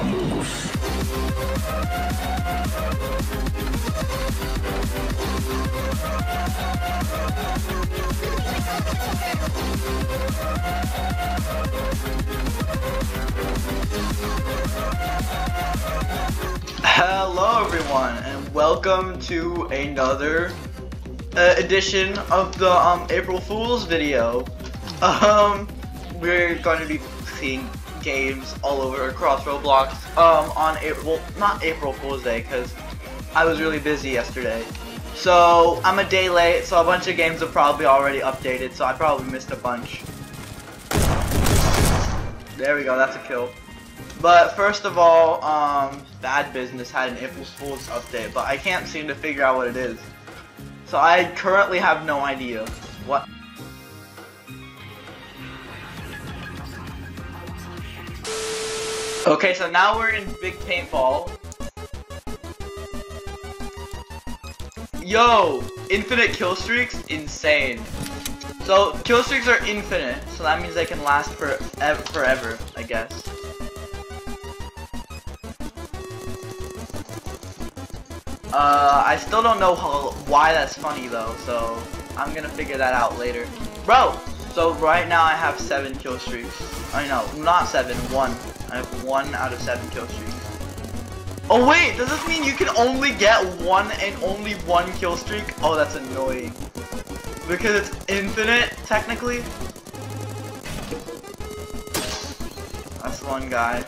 Hello everyone and welcome to another uh, edition of the um, April Fool's video. Um, we're going to be seeing games all over across Roblox um, on April, well, not April Fool's Day because I was really busy yesterday. So I'm a day late, so a bunch of games are probably already updated, so I probably missed a bunch. There we go, that's a kill. But first of all, um, Bad Business had an April Fool's update, but I can't seem to figure out what it is. So I currently have no idea what. Okay, so now we're in Big Paintball. Yo, infinite kill streaks, insane. So kill streaks are infinite, so that means they can last for forever, I guess. Uh, I still don't know how, why that's funny though, so I'm gonna figure that out later. Bro, so right now I have seven kill streaks. I know, not seven, one. I have one out of seven kill streaks. Oh wait, does this mean you can only get one and only one kill streak? Oh, that's annoying. Because it's infinite, technically. That's one guy.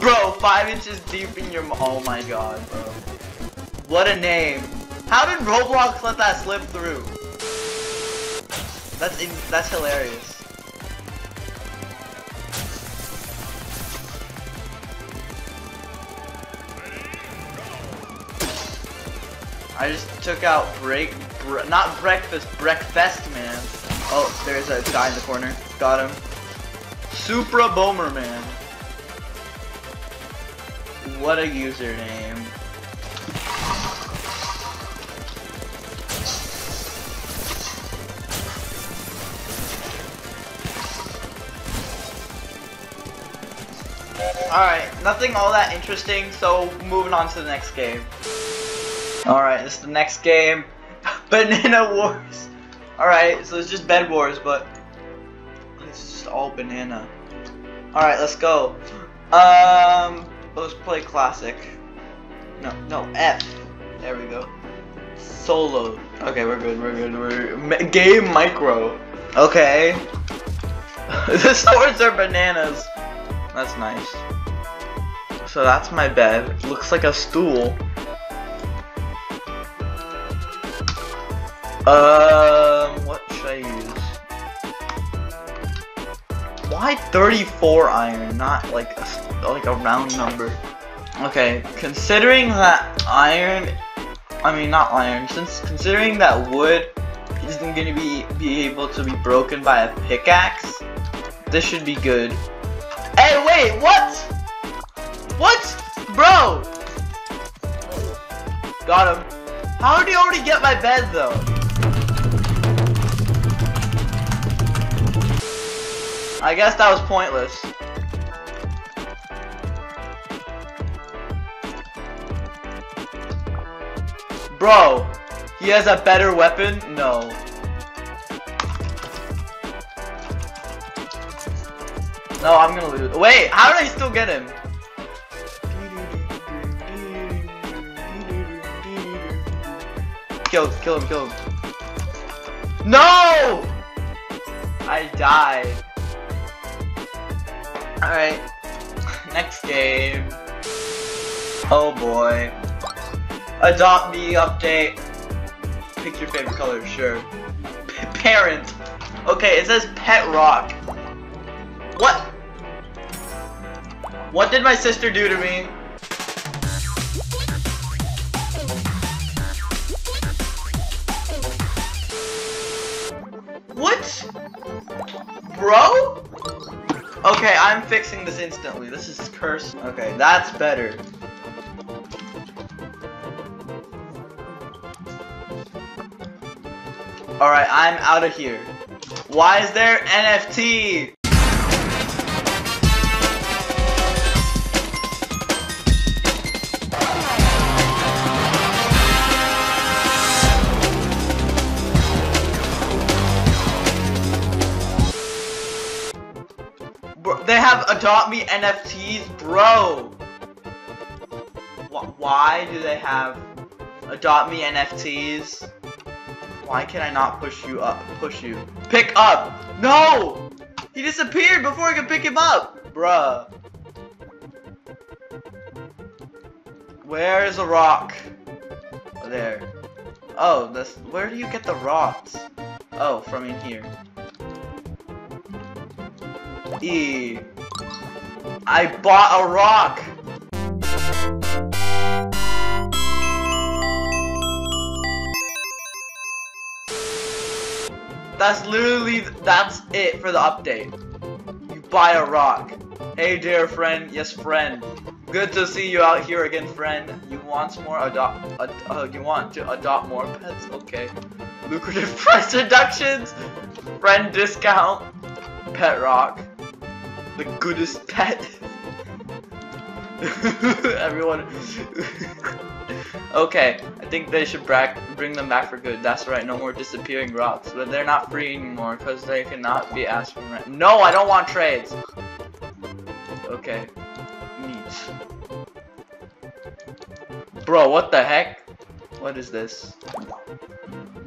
Bro, five inches deep in your- oh my god, bro. What a name. How did Roblox let that slip through? That's that's hilarious. I just took out break, bre not breakfast, breakfast man. Oh, there's a guy in the corner. Got him. Supra Bomberman. What a username. Alright, nothing all that interesting, so moving on to the next game. Alright, this is the next game. banana Wars. Alright, so it's just Bed Wars, but it's just all banana. Alright, let's go. Um, let's play classic. No, no, F. There we go. Solo. Okay, we're good, we're good, we're game micro. Okay. the swords are bananas. That's nice. So that's my bed. Looks like a stool. Um, what should I use? Why 34 iron, not like a, like a round number? Okay, considering that iron, I mean not iron, since considering that wood isn't going to be be able to be broken by a pickaxe, this should be good. Hey, wait, what? What? Bro! Got him. How did he already get my bed, though? I guess that was pointless. Bro, he has a better weapon? No. No, I'm gonna lose. Wait, how did I still get him? Kill, kill him, kill him. No! I died. Alright. Next game. Oh boy. Adopt me update. Pick your favorite color, sure. P parent. Okay, it says pet rock. What? What did my sister do to me? What? Bro? Okay, I'm fixing this instantly. This is cursed. Okay, that's better. Alright, I'm out of here. Why is there NFT? Have Adopt Me NFTs, bro. Wh why do they have Adopt Me NFTs? Why can I not push you up? Push you. Pick up! No! He disappeared before I could pick him up! Bruh. Where is the rock? There. Oh, this. Where do you get the rocks? Oh, from in here. E. I bought a rock! That's literally, that's it for the update. You buy a rock. Hey dear friend, yes friend. Good to see you out here again, friend. You want more adopt? Ad uh, you want to adopt more pets? Okay. Lucrative price reductions, friend discount, pet rock, the goodest pet. Everyone. okay, I think they should bring them back for good. That's right, no more disappearing rocks. But they're not free anymore because they cannot be asked for rent. No, I don't want trades. Okay. Neat. Bro, what the heck? What is this?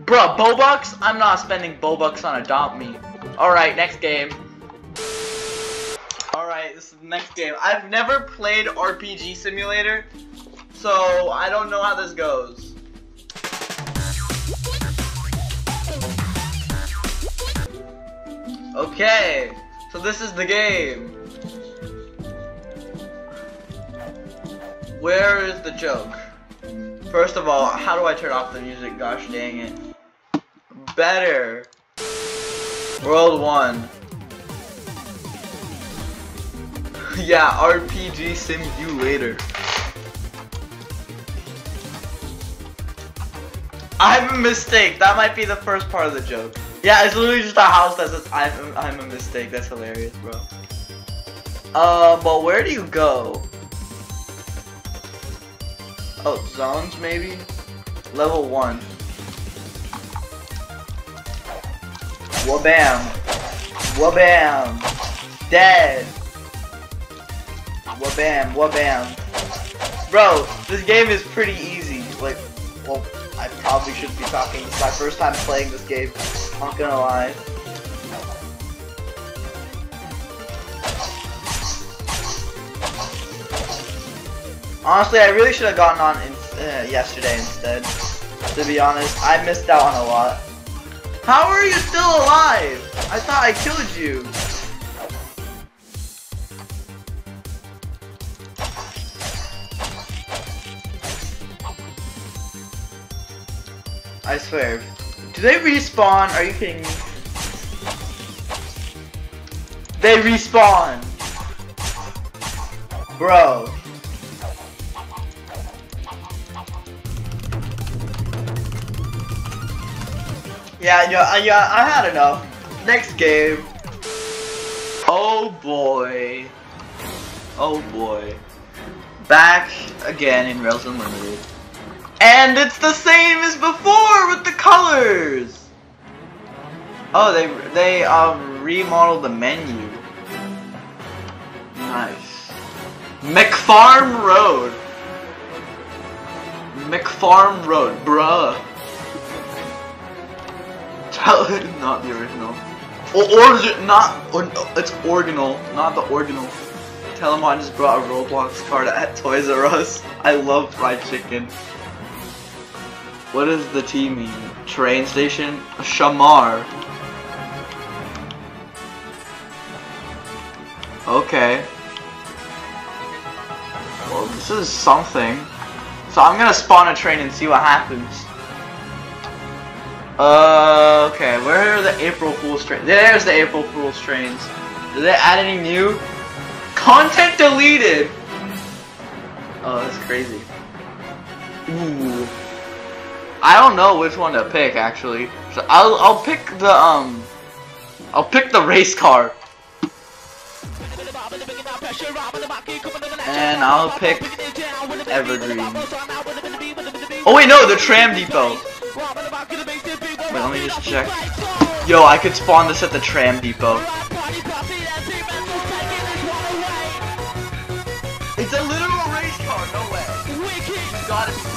Bro, Bobucks? I'm not spending Bobucks on Adopt Me. Alright, next game. Alright, this is the next game. I've never played RPG Simulator, so I don't know how this goes. Okay, so this is the game. Where is the joke? First of all, how do I turn off the music? Gosh dang it. Better. World 1. yeah, RPG Simulator. I have a mistake. That might be the first part of the joke. Yeah, it's literally just a house that says I'm, I'm a mistake. That's hilarious, bro. Uh, but where do you go? Oh, zones maybe? Level 1. Wabam! Wabam! Dead! Wabam, wabam. Bro, this game is pretty easy. Like, well, I probably shouldn't be talking. It's my first time playing this game. Not gonna lie. Honestly, I really should have gotten on in, uh, yesterday instead. To be honest, I missed out on a lot. How are you still alive? I thought I killed you. I swear. Do they respawn? Are you kidding me? They respawn! Bro. Yeah, yeah, uh, yeah, I had enough. Next game. Oh boy. Oh boy. Back again in Rails Unlimited. And it's the same as before with the colors! Oh, they they um remodeled the menu. Nice. McFarm Road. McFarm Road, bruh. Tell it not the original. Or origin, not or, it's original, not the original. I just brought a Roblox card at Toys R Us. I love fried chicken. What does the T mean? Train station? Shamar. Okay. Well, this is something. So I'm gonna spawn a train and see what happens. Uh, okay, where are the April Fool's trains? There's the April Fool's trains. Did they add any new? Content deleted! Oh, that's crazy. Ooh. I don't know which one to pick actually. So I'll I'll pick the um I'll pick the race car. And I'll pick Evergreen. Oh wait, no, the tram depot. Wait, let me just check. Yo, I could spawn this at the tram depot. It's a literal race car, no way. You gotta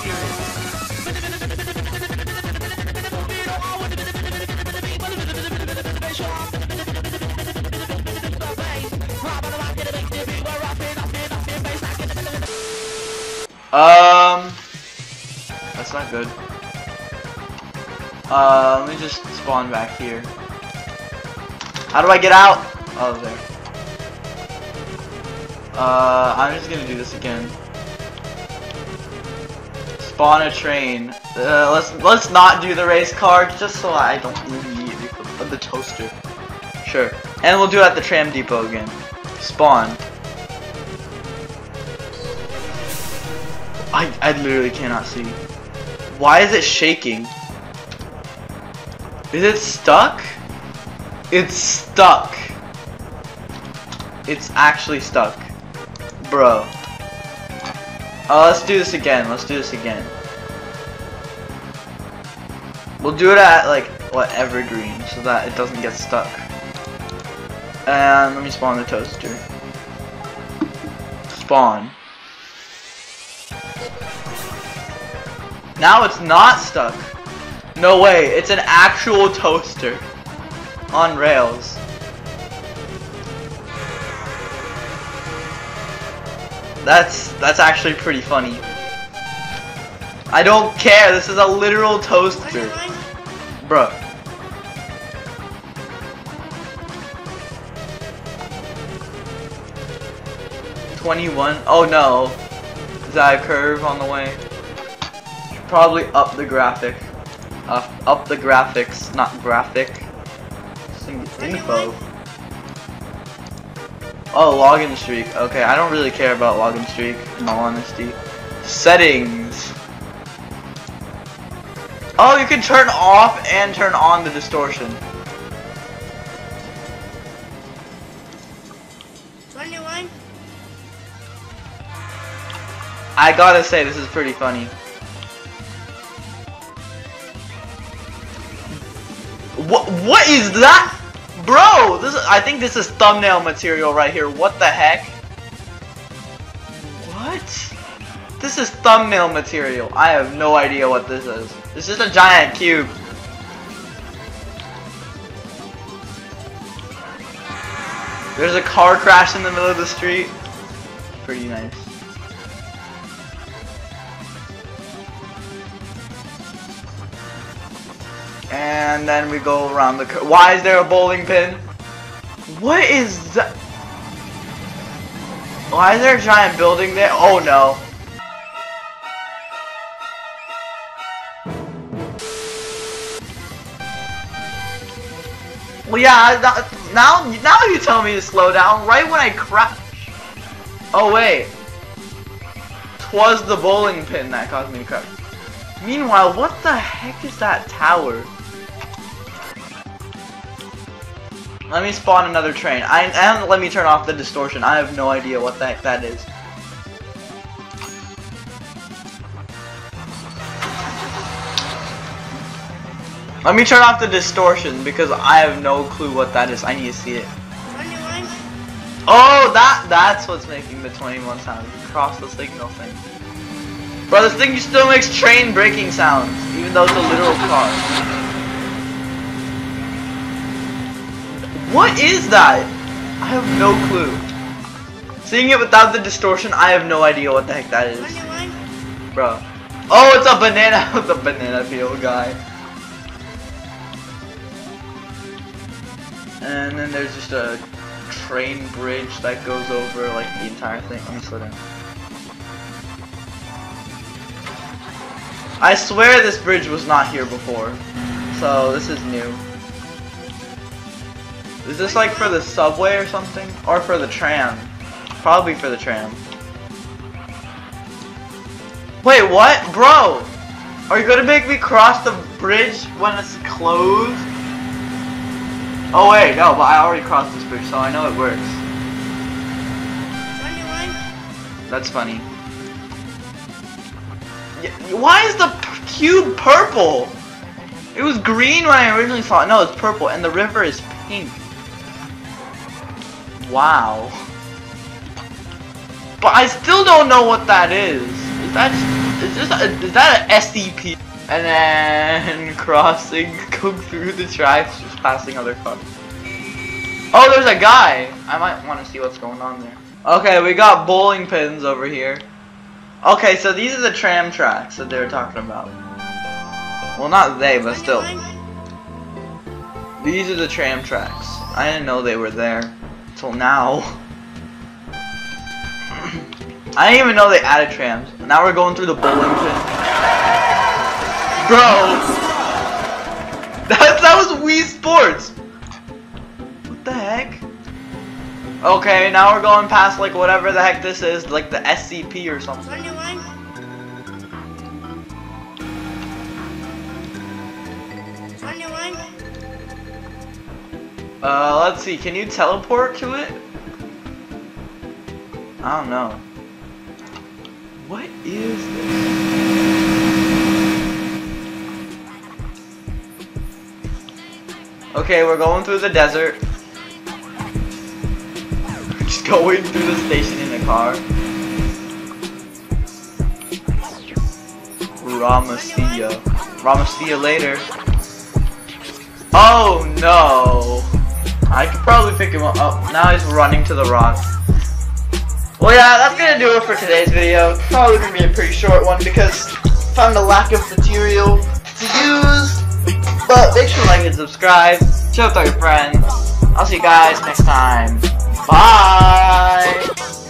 Um, that's not good. Uh, let me just spawn back here. How do I get out? Oh, there. Uh, I'm just gonna do this again. Spawn a train. Uh, let's let's not do the race car, just so I don't need the, the toaster. Sure. And we'll do it at the tram depot again. Spawn. I, I literally cannot see. Why is it shaking? Is it stuck? It's stuck. It's actually stuck. Bro. Uh, let's do this again. Let's do this again. We'll do it at, like, what, Evergreen, so that it doesn't get stuck. And let me spawn the toaster. Spawn. Now it's not stuck. No way, it's an actual toaster. On rails. That's that's actually pretty funny. I don't care, this is a literal toaster. Bruh. Twenty-one. Oh no. Is that a curve on the way? Probably up the graphic. Uh, up the graphics, not graphic. Info. Oh, login streak. Okay, I don't really care about login streak, in all honesty. Settings. Oh, you can turn off and turn on the distortion. I gotta say, this is pretty funny. Is that? Bro, this is, I think this is thumbnail material right here. What the heck? What? This is thumbnail material. I have no idea what this is. This is a giant cube. There's a car crash in the middle of the street. Pretty nice. And then we go around the Why is there a bowling pin? What is that? Why is there a giant building there? Oh no. Well yeah, now, now you tell me to slow down right when I crash. Oh wait. Twas the bowling pin that caused me to crash. Meanwhile, what the heck is that tower? Let me spawn another train. I and let me turn off the distortion. I have no idea what heck that is. Let me turn off the distortion because I have no clue what that is. I need to see it. Oh, that that's what's making the 21 sound. Cross the signal thing. Bro, this thing still makes train breaking sounds, even though it's a literal car. What is that? I have no clue. Seeing it without the distortion, I have no idea what the heck that is. Bro. Oh, it's a banana, the banana peel guy. And then there's just a train bridge that goes over like the entire thing. Let me slow down. I swear this bridge was not here before. So this is new. Is this like for the subway or something? Or for the tram? Probably for the tram. Wait, what? Bro! Are you gonna make me cross the bridge when it's closed? Oh wait, no, but I already crossed this bridge, so I know it works. That's funny. Why is the cube purple? It was green when I originally saw it. No, it's purple, and the river is pink. Wow. But I still don't know what that is. Is that Is this a, is that an SCP? And then crossing, going through the tracks, just passing other cars. Oh, there's a guy. I might want to see what's going on there. Okay, we got bowling pins over here. Okay, so these are the tram tracks that they were talking about. Well, not they, but still. These are the tram tracks. I didn't know they were there till now. I didn't even know they added trams. Now we're going through the bowling pin. Bro! That, that was Wii Sports! What the heck? Okay, now we're going past like whatever the heck this is, like the SCP or something. Uh, let's see, can you teleport to it? I don't know. What is this? Okay, we're going through the desert. Just going through the station in a car. Ramastia. Ramastia later. Oh no! I could probably pick him up. Oh, now he's running to the rock. Well, yeah, that's gonna do it for today's video. Probably gonna be a pretty short one because found a lack of material to use. But make sure to like and subscribe. Share with all your friends. I'll see you guys next time. Bye.